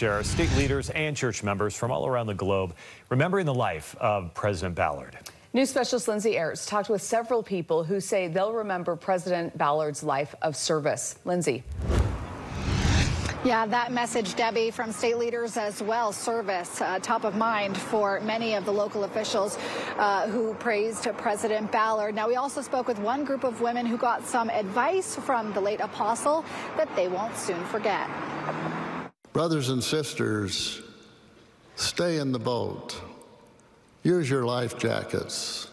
There are state leaders and church members from all around the globe remembering the life of President Ballard. News specialist Lindsay Aerts talked with several people who say they'll remember President Ballard's life of service. Lindsay. Yeah, that message, Debbie, from state leaders as well. Service uh, top of mind for many of the local officials uh, who praised President Ballard. Now, we also spoke with one group of women who got some advice from the late apostle that they won't soon forget. Brothers and sisters, stay in the boat. Use your life jackets.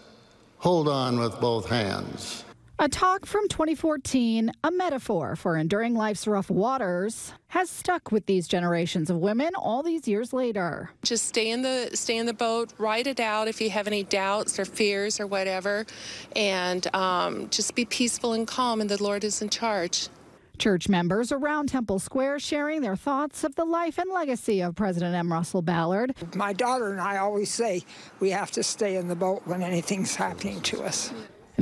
Hold on with both hands. A talk from 2014, a metaphor for enduring life's rough waters, has stuck with these generations of women all these years later. Just stay in the stay in the boat, write it out if you have any doubts or fears or whatever, and um, just be peaceful and calm, and the Lord is in charge. Church members around Temple Square sharing their thoughts of the life and legacy of President M. Russell Ballard. My daughter and I always say we have to stay in the boat when anything's happening to us.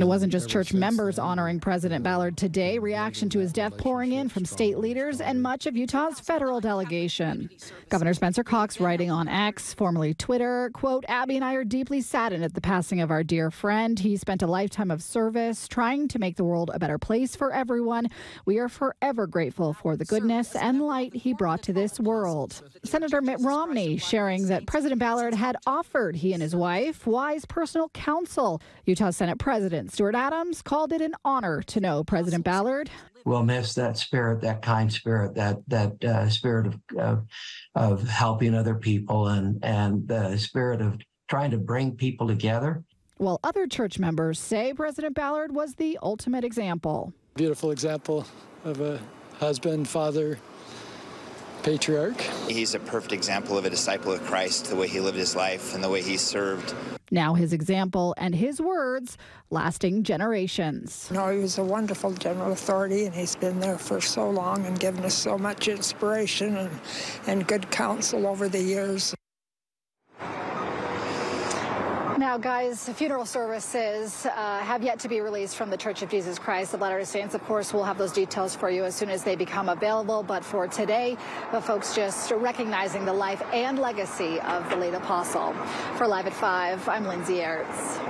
And it wasn't just church members honoring President Ballard today. Reaction to his death pouring in from state leaders and much of Utah's federal delegation. Governor Spencer Cox writing on X, formerly Twitter, quote, Abby and I are deeply saddened at the passing of our dear friend. He spent a lifetime of service trying to make the world a better place for everyone. We are forever grateful for the goodness and light he brought to this world. Senator Mitt Romney sharing that President Ballard had offered he and his wife wise personal counsel. Utah Senate President Stuart Adams called it an honor to know President Ballard. We'll miss that spirit, that kind spirit, that that uh, spirit of, of of helping other people, and and the spirit of trying to bring people together. While other church members say President Ballard was the ultimate example. Beautiful example of a husband, father, patriarch. He's a perfect example of a disciple of Christ, the way he lived his life and the way he served. Now his example and his words lasting generations. No, he was a wonderful general authority, and he's been there for so long and given us so much inspiration and, and good counsel over the years. Now, guys, funeral services uh, have yet to be released from the Church of Jesus Christ of Latter-day Saints. Of course, we'll have those details for you as soon as they become available. But for today, the folks just recognizing the life and legacy of the late apostle. For Live at 5, I'm Lindsay Aerts.